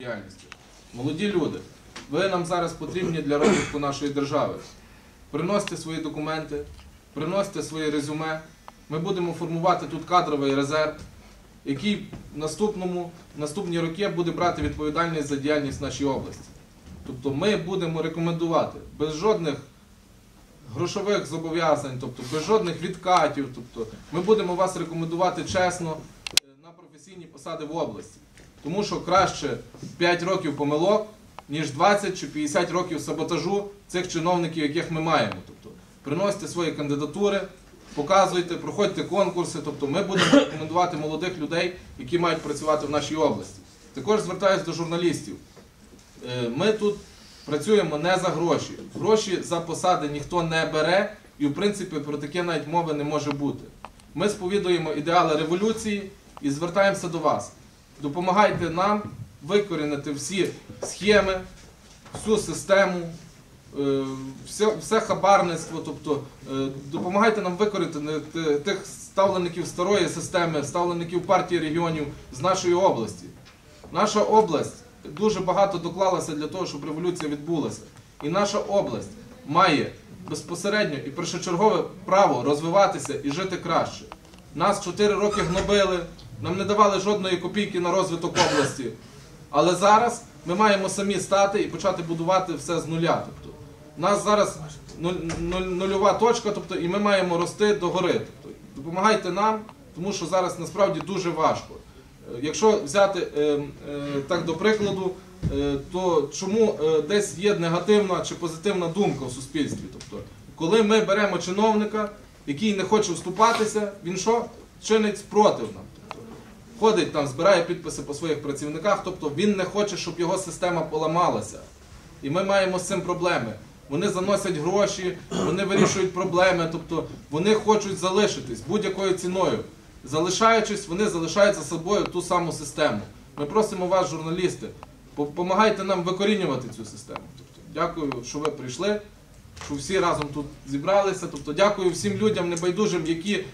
діяльністю. Молоді люди, ви нам зараз потрібні для розвитку нашої держави. Приносьте свої документи, приносьте своє резюме. Ми будемо формувати тут кадровий резерв, який в наступному, в наступні роки буде брати відповідальність за діяльність в нашій області. Тобто ми будемо рекомендувати без жодних грошових зобов'язань, тобто без жодних відкатів. Тобто ми будемо вас рекомендувати чесно е, на професійні посади в області. Тому що краще 5 років помилок, ніж 20 чи 50 років саботажу цих чиновників, яких ми маємо. Тобто приносите свої кандидатури, показуйте, проходьте конкурси. Тобто ми будемо рекомендувати молодих людей, які мають працювати в нашій області. Також звертаюся до журналістів. Е, Ми тут працюємо не за гроші. Гроші за посади ніхто не бере, і в принципі про таке навіть мови не може бути. Ми сповідуємо ідеали революції і звертаємося до вас. Допомагайте нам викорінити всі схеми, всю систему, е, все, все хабарництво, тобто е, допомагайте нам викорінити тих ставлеників старої системи, ставлеників партії регіонів з нашої області. Наша область дуже багато доклалася для того, щоб революція відбулася. І наша область має безпосередньо і першочергове право розвиватися і жити краще. Нас 4 роки гнобили, нам не давали жодної копійки на розвиток області. Але зараз ми маємо самі стати і почати будувати все з нуля. Тобто, у нас зараз нуль- нуль- нульова точка, тобто, і ми маємо рости до гори. Тобто, допомагайте нам, тому що зараз насправді дуже важко. Е, Якщо взяти е, е, так до прикладу, то чому десь є негативна чи позитивна думка в суспільстві? Тобто, коли ми беремо чиновника, який не хоче вступатися, він що? Чинить спротив нам. Ходить там, збирає підписи по своїх працівниках, тобто він не хоче, щоб його система поламалася. І ми маємо з цим проблеми. Вони заносять гроші, вони вирішують проблеми, тобто вони хочуть залишитись будь-якою ціною. Залишаючись, вони залишають за собою ту саму систему. Ми просимо вас, журналісти, допомагайте нам викорінювати цю систему. Тобто, дякую, що ви прийшли, що всі разом тут зібралися. Тобто, дякую всім людям небайдужим, які